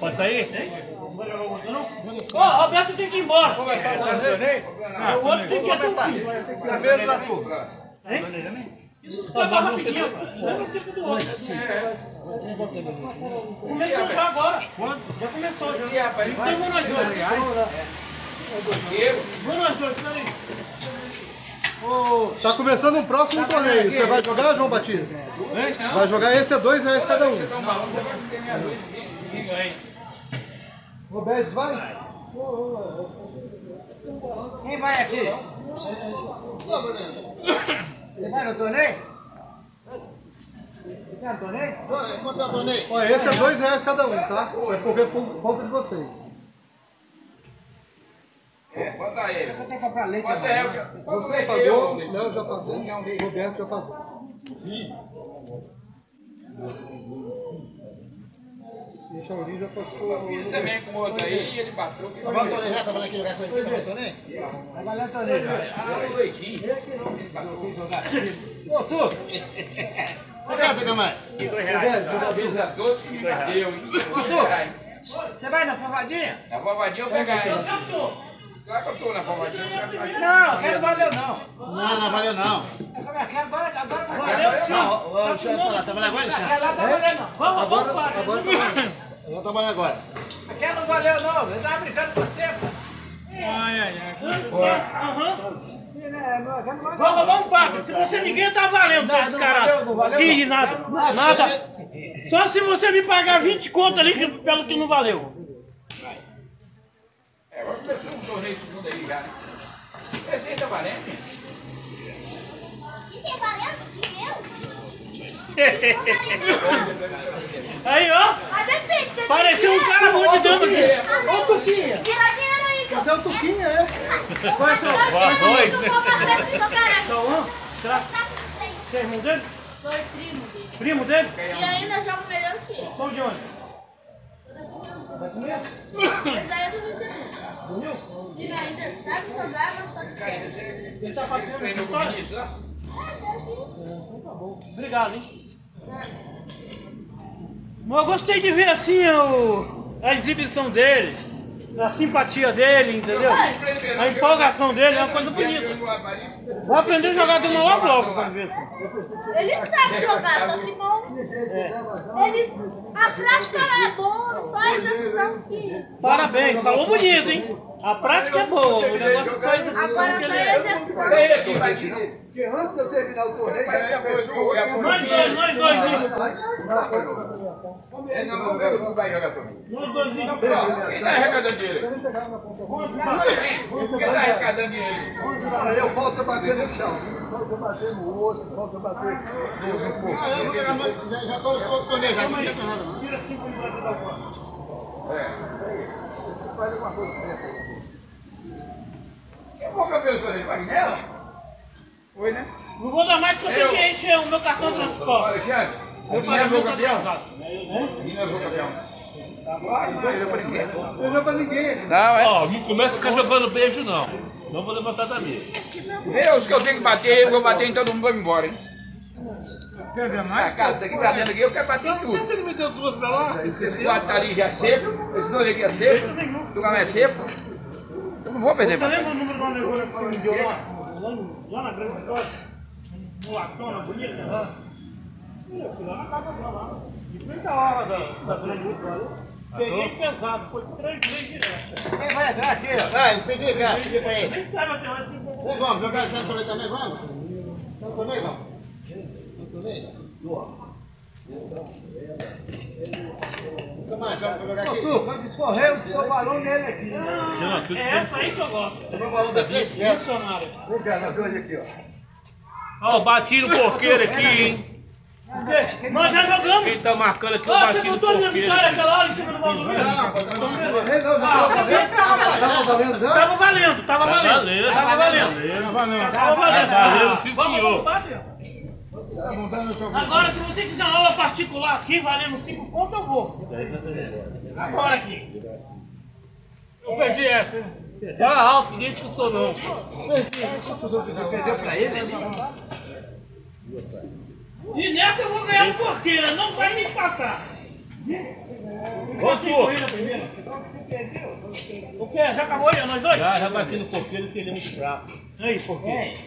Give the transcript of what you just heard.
Pode sair? Ô, Roberto tem que ir embora. Ah, o outro tem que ir até o fim. Primeiro da turma. Isso acaba rapidinho. Do outro. Começou já agora. Já começou já. Então vamos nós dois. Vamos nós dois, peraí. Tá começando um próximo torneio. Você vai jogar, João Batista? Vai jogar esse é dois reais cada um. Roberto, vai? Quem vai aqui? Você vai no torneio? Você quer no torneio? Quanto é o torneio? Olha, esse é dois reais cada um, tá? É porque é por conta de vocês. Bota ele. Eu tenho que comprar leite Bota agora. ele. Você pagou? Léo já pagou. Roberto já pagou. E o Chaurinho já passou. Fiz também com o outro aí, ele bateu. Vai o torneio já? Tá falando aqui jogar com ele? O torneio? Vai valer o já. Ah, o leitinho. Ô, tu! Cadê a tua mãe? Roberto, jogar dois reais. Todos que me bateu. Ô, Você vai na favadinha? Na bobadinha eu pegar ele. Bobadinha. Não, quero valeu não. Não, não valeu não. Agora, agora vai valer. Não, ô, deixa eu falar, trabalhar agora, Aquela lá tá valendo. não. Vamos, Agora, vamos, para. agora tá. Eu vou trabalhar agora. Aquela não valeu não, eu tava brincando com você, pô. Vamos, vamos, Pablo. Se você ninguém tá valendo, seu descarado. não valeu, nada. Nada. Só se você me pagar 20 conto ali pelo que não valeu. É, agora começou um torneio segundo aí já, né? Esse aí tá valendo, hein? Isso é valendo? Aí, ó. Pareceu um cara mordidando aqui. Ô, Tuquinha! Tira dinheiro aí, que eu Você é o Tuquinha, é? Qual é seu... dois. isso, seu caralho. Só um? Será? Você é irmão dele? Sou primo dele. Primo dele? E ainda jogo melhor que ele. São de onde? Mas é do Rio de Janeiro. Ele ainda sabe jogar, mas só. Ele tá Treinou no vitória? Vinícius lá? Obrigado, hein? Mas eu gostei de ver assim o, a exibição dele, a simpatia dele, entendeu? A empolgação dele é uma coisa bonita. Vou aprender a jogar de uma logo logo quando ver. Ele sabe jogar, só que não. Ele, a prática é boa, só a execução que. Parabéns, falou bonito, hein? A prática é boa, o negócio é execução Agora que ele a é. execução. Ele aqui vai tirar. Porque antes de eu terminar o torneio, já foi, foi, foi. Nós dois, nós dois, não não vai jogar comigo. Nós dois, Nino. Quem tá arrecadando dinheiro? Quem tá arrecadando dinheiro? Aí eu volto a bater no chão. Volto a bater no outro, volto a bater no, corpo. Já, já tô já não tem nada não. Tira cinco e vai dar a próxima. Faz alguma coisa preta aí. Quem campeão do torneio? Pagnella? Foi, né? Não vou dar mais que eu tenho que encher o meu cartão de transporte. Alexandre, Meu Menina é meu pagamento campeão? atrasado. Menina é meu campeão. Não deu pra ninguém. Não, é. Ó, não começa a ficar jogando beijo, não. Não vou levantar da mesa. Meus que eu tenho que bater, eu vou bater em todo mundo, vou embora, hein? Quer ver mais? Tá, daqui pra dentro aqui, eu quero bater em tudo. ele me deu duas pra lá? Esse lado tá ali já é seco, esse dois aqui é seco, o lugar não é seco. Vou perder Você lembra o número de uma negócio que você me deu lá? Lá, na Grande Vitória? Molatona, bonita? Eu fui lá na casa dela, lá. De frente à hora da, da Grande Vitória. Peguei pesado, foi três vezes direto. Quem vai entrar aqui, ó? Vai, pedi, cara, pedi pra ele. Nem sabe até onde que eu vou. Vem, vamos, jogar no torneio também, vamos? No torneio, vamos? No torneio? Nunca Tu, quando escorrer, o seu balão nele aqui. É essa aí que eu gosto. O balão daqui. Missionário. Vem cá, nós dois aqui, ó. Ó, bati no porqueiro aqui, hein? Nós já jogamos. Quem tá marcando aqui, eu Ó, bati você botou a minha vitória aquela hora em cima do Valdo não, já Ah, tava valendo. Tava valendo já? Tava valendo, tava valendo. valendo, Tava valendo. valendo. Tava valendo. Valendo, sim, senhor. Voltar, Adriano. Agora, se você quiser uma aula particular aqui, valendo 5 conto, eu vou. Agora aqui. Eu perdi essa, hein? Fala alto, ninguém escutou, não. Você perdeu pra ele, né? E nessa eu vou ganhar um porqueira, não vai me empatar. Primeiro. O que? Já acabou aí, nós dois? Já, já bati no porqueiro que ele é muito fraco. Aí, porquê?